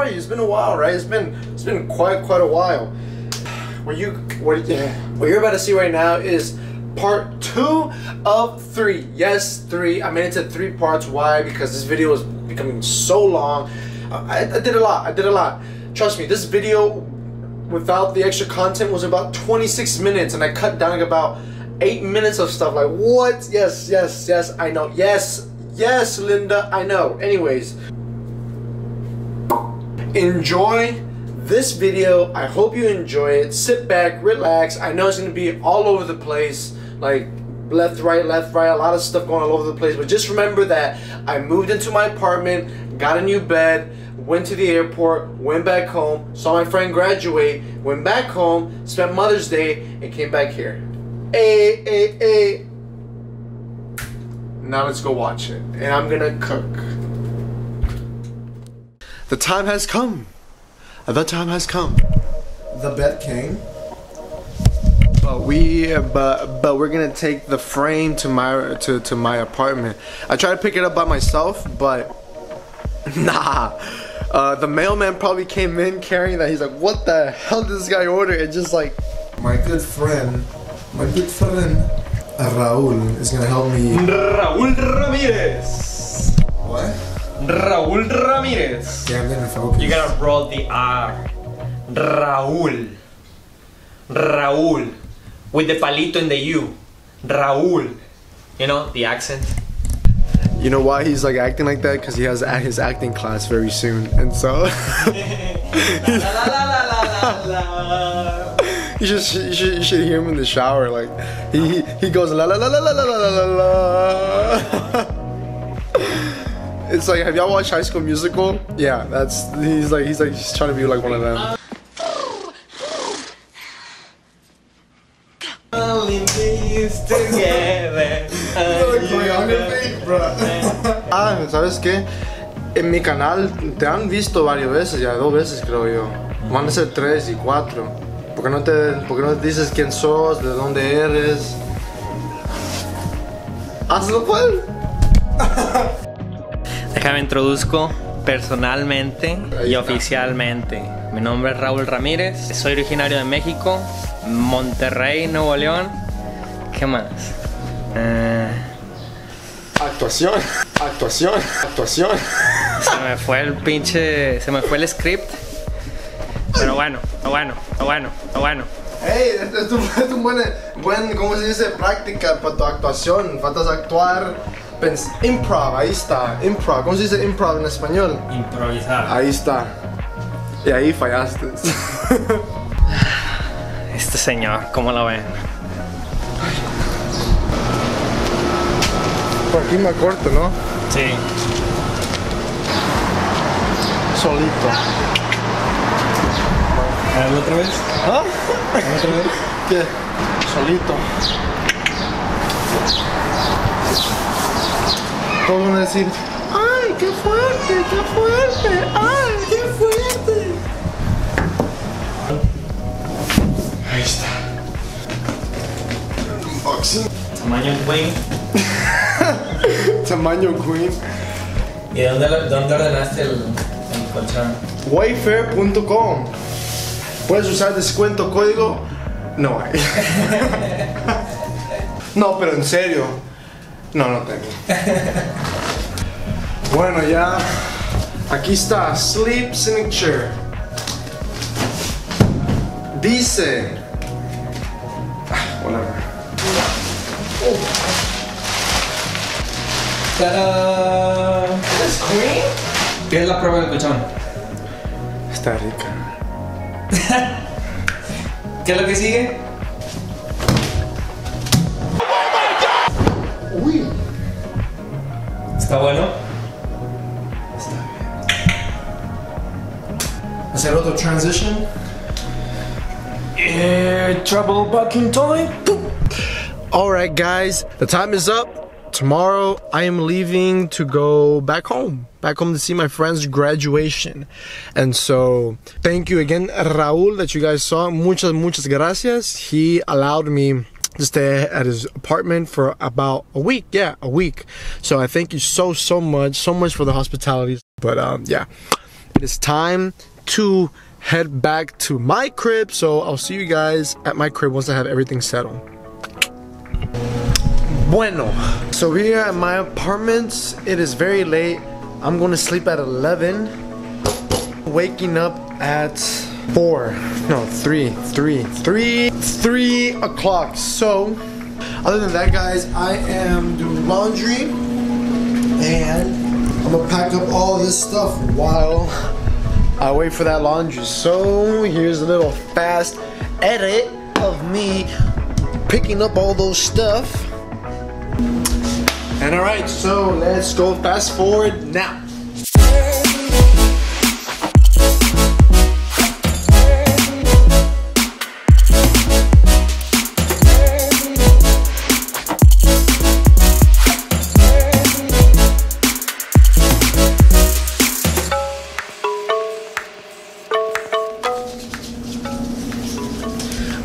are you? It's been a while, right? It's been it's been quite quite a while. What you what what you're about to see right now is part two of three. Yes, three. I made it to three parts. Why? Because this video is becoming so long. I, I did a lot. I did a lot. Trust me, this video without the extra content was about 26 minutes, and I cut down like about eight minutes of stuff. Like what? Yes, yes, yes. I know. Yes, yes, Linda. I know. Anyways, enjoy this video. I hope you enjoy it. Sit back, relax. I know it's gonna be all over the place, like left, right, left, right, a lot of stuff going all over the place. But just remember that I moved into my apartment, got a new bed, went to the airport, went back home, saw my friend graduate, went back home, spent Mother's Day, and came back here. Hey, hey, hey. Now let's go watch it. And I'm gonna cook. The time has come. The time has come. The bed came. But we, but but we're gonna take the frame to my to to my apartment. I tried to pick it up by myself, but nah. Uh, the mailman probably came in carrying that. He's like, "What the hell did this guy order?" And just like, my good friend, my good friend Raul is gonna help me. Raúl Ramírez. What? Raúl Ramírez. Damn, didn't focus. You gotta roll the R. Raúl. Raúl. With the palito in the U. Raúl. You know, the accent. You know why he's like acting like that? Because he has a- his acting class very soon, and so you should you should you should hear him in the shower. Like he he, he goes la la la la la la la la la. It's like have y'all watched High School Musical? Yeah, that's he's like he's like he's trying to be like one of them. Ah, ¿sabes qué? En mi canal te han visto varias veces, ya dos veces creo yo. Van a ser tres y cuatro. ¿Por qué no te, por qué no dices quién sos, de dónde eres? Hazlo pues. Déjame introduzco personalmente y oficialmente. Mi nombre es Raúl Ramírez, soy originario de México, Monterrey, Nuevo León. ¿Qué más? Eh, Actuación, actuación, actuación. se me fue el pinche. Se me fue el script. Pero bueno, bueno, bueno, bueno. Hey, es, es un, es un buen, buen, ¿cómo se dice? Práctica para tu actuación. Faltas actuar. Pens- improv, ahí está. Improv, ¿cómo se dice improv en español? Improvisar. Ahí está. Y ahí fallaste. Este señor, ¿cómo lo ven? Por aquí me corto, ¿no? Sí. Solito. otra vez? ¿Ah? ¿Otra vez? ¿Qué? Solito. Todos van a decir, ¡ay, qué fuerte, qué fuerte! ¡Ay, qué fuerte! Ahí está. Unboxing. Tamaño Queen. Tamaño Queen. ¿Y dónde, dónde ordenaste el, el colchón? Wayfair.com. Puedes usar descuento código. No hay. no, pero en serio. No, no tengo. bueno, ya. Aquí está. Sleep Signature. Dice. Ah, Whatever. ¡Tarán! ¿Es Queen? ¿Qué es la prueba del colchón? Está rica. ¿Qué es lo que sigue? ¿Está bueno? Hacer otro transition. Yeah, trouble bucking time. All right, guys, the time is up. Tomorrow, I am leaving to go back home, back home to see my friend's graduation. And so, thank you again, Raul, that you guys saw. Muchas, muchas gracias. He allowed me to stay at his apartment for about a week. Yeah, a week. So I thank you so, so much, so much for the hospitality. But um, yeah, it is time to head back to my crib. So I'll see you guys at my crib once I have everything settled. Bueno, so we're here at my apartment, it is very late. I'm going to sleep at 11. Waking up at 4, no, 3, 3, 3, 3 o'clock. So, other than that, guys, I am doing laundry and I'm gonna pack up all this stuff while I wait for that laundry. So, here's a little fast edit of me picking up all those stuff. And alright, so let's go fast forward now.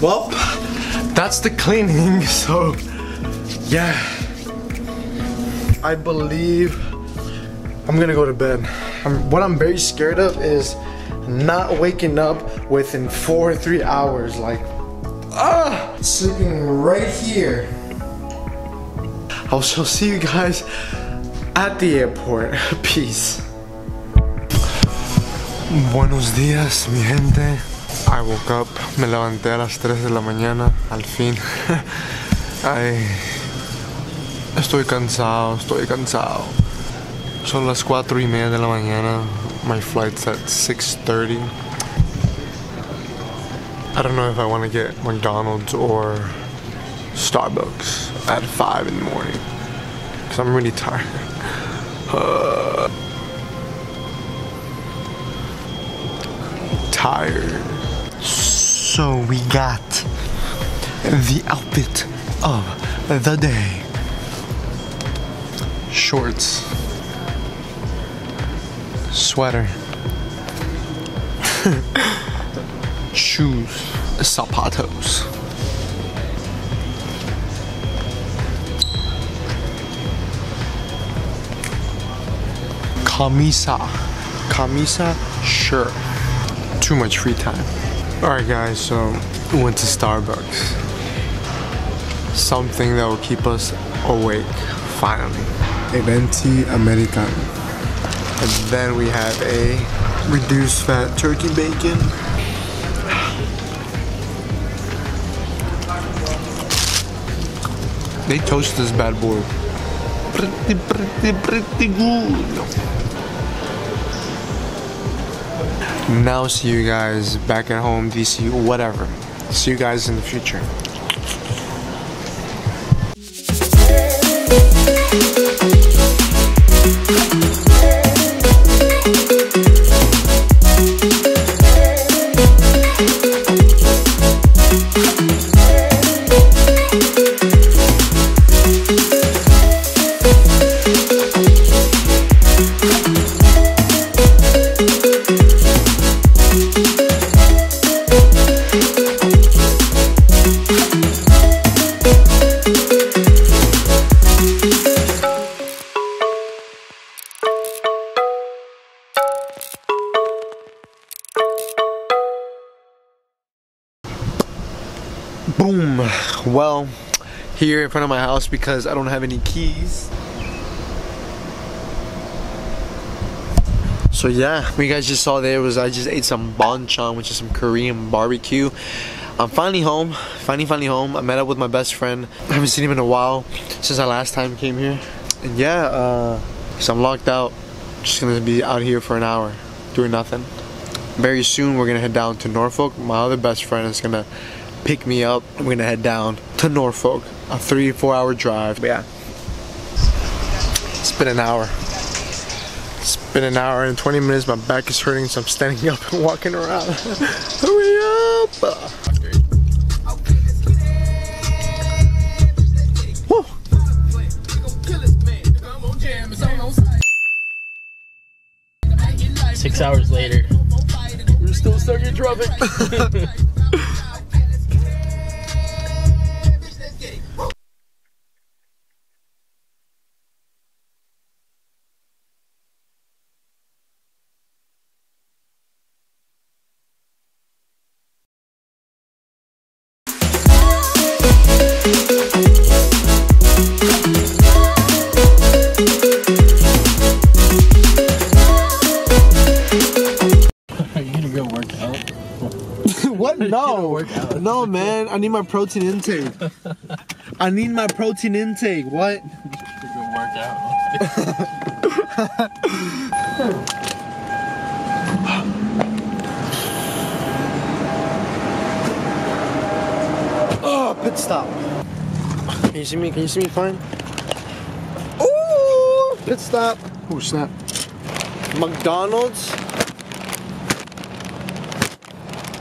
Well, that's the cleaning, so yeah. I believe I'm gonna go to bed. I'm, what I'm very scared of is not waking up within four or three hours. Like, ah, sleeping right here. I shall see you guys at the airport. Peace. Buenos días, mi gente. I woke up, me levanté a las 3 de la mañana, al fin. Ay, estoy cansado, estoy cansado. Son las 4 y media de la mañana. My flight's at 6.30. I don't know if I want to get McDonald's or Starbucks at 5 in the morning. Because I'm really tired. Uh, tired. So we got the outfit of the day. Shorts. Sweater. Shoes. Zapatos. Camisa. Camisa shirt. Too much free time. Alright guys, so we went to Starbucks. Something that will keep us awake, finally. A venti americano. And then we have a reduced fat turkey bacon. They toast this bad boy. Pretty, pretty, pretty good. Now see you guys back at home, DC, whatever. See you guys in the future. Boom. Here in front of my house because I don't have any keys. So yeah, you guys just saw there was I just ate some banchan, which is some Korean barbecue. I'm finally home, finally finally home. I met up with my best friend. I haven't seen him in a while since I last time came here. And yeah, uh, so I'm locked out. Just gonna be out here for an hour, doing nothing. Very soon we're gonna head down to Norfolk. My other best friend is gonna pick me up. We're gonna head down to Norfolk, a three, four hour drive. But yeah, it's been an hour. It's been an hour and 20 minutes. My back is hurting, so I'm standing up and walking around. Hurry up! Woo. Six hours later, we're still stuck in traffic. No, man. I need my protein intake. I need my protein intake. What? Good workout. Oh, pit stop. Can you see me? Can you see me fine? Ooh, pit stop. Oh, snap. McDonald's.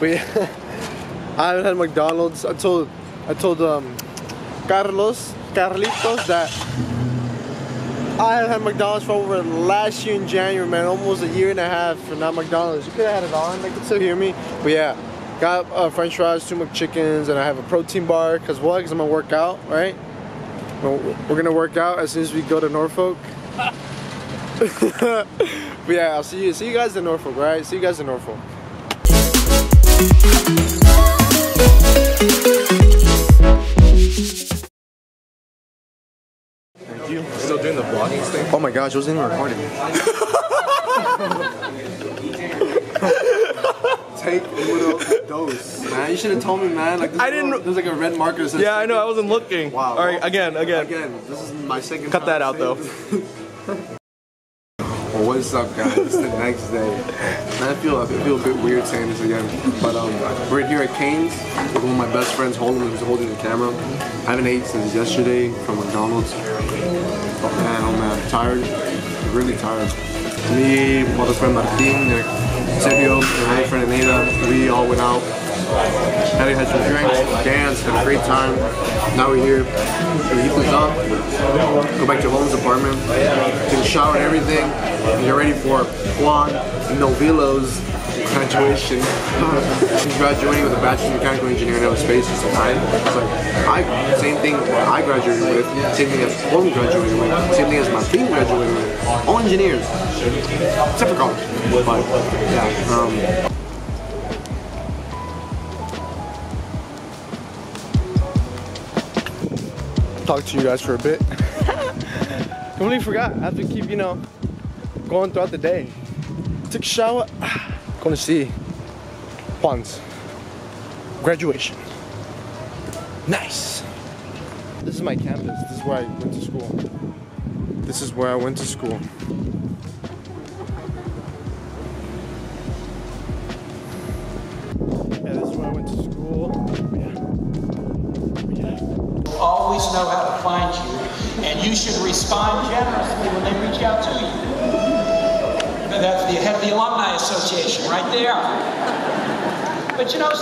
Wait, I haven't had McDonald's. I told, I told um, Carlos, Carlitos that I haven't had McDonald's for over last year in January, man. Almost a year and a half for not McDonald's. You could have had it on. They could still hear me. But yeah, got uh, French fries, two McChickens, and I have a protein bar. Cause what? Cause I'm gonna work out, right? We're gonna work out as soon as we go to Norfolk. but yeah, I'll see you. See you guys in Norfolk, right? See you guys in Norfolk. Thank you. Still doing the vlogging thing? Oh my gosh, I wasn't even recording. Take a little dose, man. You should have told me, man. Like I didn't- There's like a red marker. Yeah, I know. I wasn't looking. Wow. All right, again, again. Again, this is my second. Cut that out, though. what's up, guys? It's the next day. Man, I feel I feel a bit weird saying this again, but um, we're here at Cane's with one of my best friends, Holden, who's holding the camera. I haven't ate since yesterday from McDonald's. But man, oh man, I'm tired. Really tired. Me, my other friend Martin, and Sergio, and my friend Anita, we all went out had, had some drinks, danced, had a great time. Now we're here. So he was up, go back to Holmes' apartment, take a shower and everything, and get ready for Juan Novilo's graduation. He's graduating with a bachelor's in mechanical engineering and aerospace. It's like, it's I, same thing I graduated with, same thing as Juan graduated with, same thing as Martin graduated with. All engineers, except for college. But yeah, um, talk to you guys for a bit. Completely forgot. I have to keep, you know, going throughout the day. Took a shower. Going to see Juan's graduation. Nice. This is my campus. This is where I went to school. This is where I went to school. Always know how to find you, and you should respond generously when they reach out to you. That's the head of the Alumni Association right there. But you know,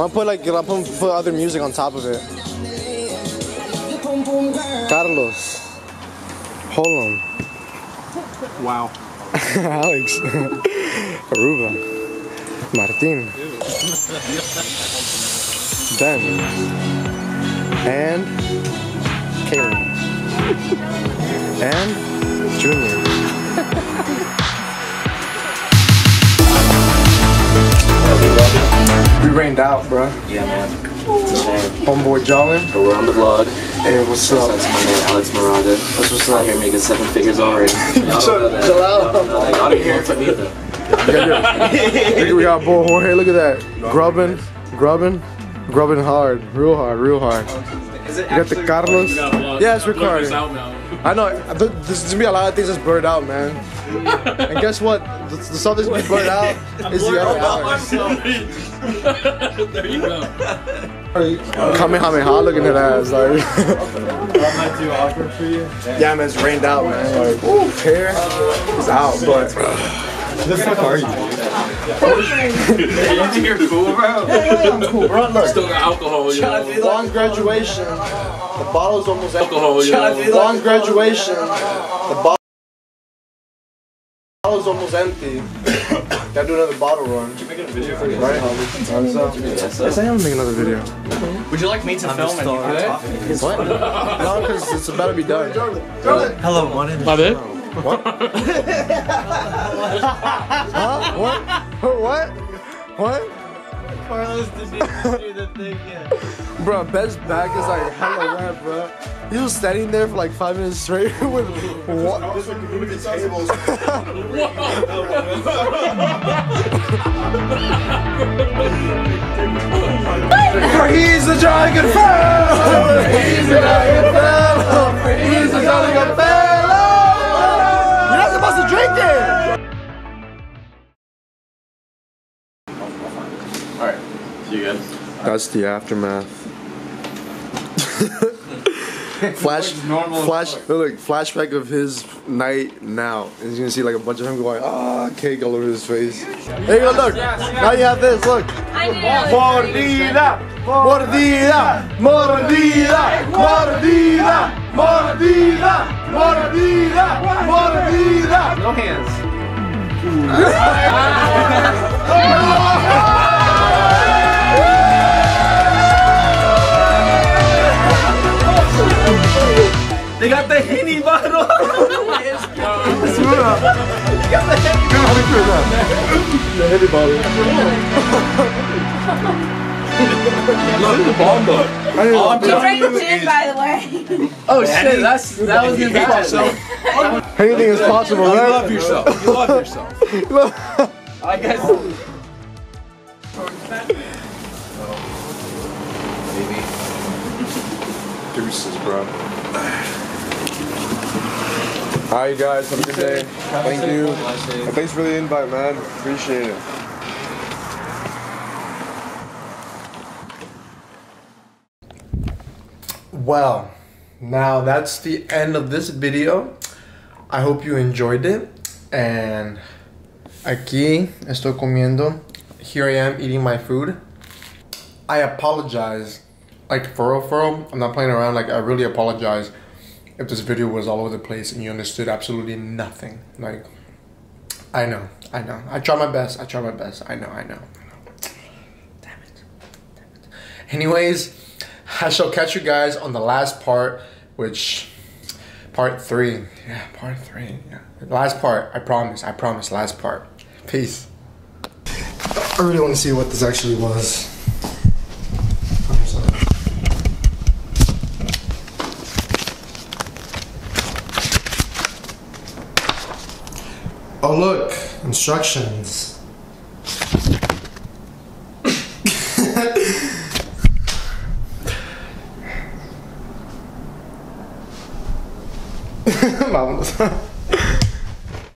I'll put like I'll put, put other music on top of it. Carlos. Hold on. Wow. Alex. Aruba. Martin. Ben. And Kaylee. And out, bro. Yeah, man. It's a shame. Homeboy Jolin. But we're on the vlog. Hey, what's up? That's my man, Alex Moraga. That's what's up. here making seven figures already. Y'all don't know that. Chill out. Y'all don't know that. Y'all didn't hear from me, though. We got boy Jorge. Look at that. Grubbing, grubbing, grubbing hard, real hard, real hard. You got the Carlos. Yeah, it's recording. I know. th- There's gonna be a lot of things that's blurred out, man. And guess what? The, the stuff that's gonna be blurred out is the other hours. there you go. Kamehameha looking at ass, like. Yeah, man, it's rained out, man. Like, ooh, hair is out, but. You're Are you sure you're cool, bro. I'm cool, Bro, look. Still got alcohol, you know. Long graduation. The bottle's almost empty. Alcohol, you know. Long graduation. The bo- bottle's almost empty. Gotta do another bottle run. Did you make a video for Right? Yes, I am making another video. Would you like me to film and you could? What? No, because it's about to be done. Hello, one in My bad. Huh? What? What? What? Carlos didn't do the thing yet. Bro, Ben's back is like hella wet, bro. He was standing there for like five minutes straight with what? He's a dragon fellow! He's a dragon fellow! He's a dragon fellow! You're not supposed to drink it! Alright, see you good? That's the aftermath. Flash, flash, look, flashback of his night now. And you're gonna see like a bunch of him going, ah, cake all over his face. There you go, look. Now you have this, look. Mordida, mordida, mordida, mordida, mordida, mordida, mordida. No hands. They got the Henny bottle. Great gin, by the way. Oh shit, that's that was in Anything is possible, You right? love yourself. You love yourself. I guess. Deuces, bro. Alright, guys, have a good day. Thank you. Thanks for the invite, man. Appreciate it. Well, now that's the end of this video. I hope you enjoyed it. And aquí estoy comiendo. Here I am eating my food. I apologize. Like for real, for real, I'm not playing around. Like I really apologize if this video was all over the place and you understood absolutely nothing. Like I know, I know. I try my best. I try my best. I know, I know. Damn it. Damn it. Anyways, I shall catch you guys on the last part, which part three. Yeah, part three. Yeah. Last part. I promise. I promise. Last part. Peace. I really want to see what this actually was. Oh look, instructions. Vámonos.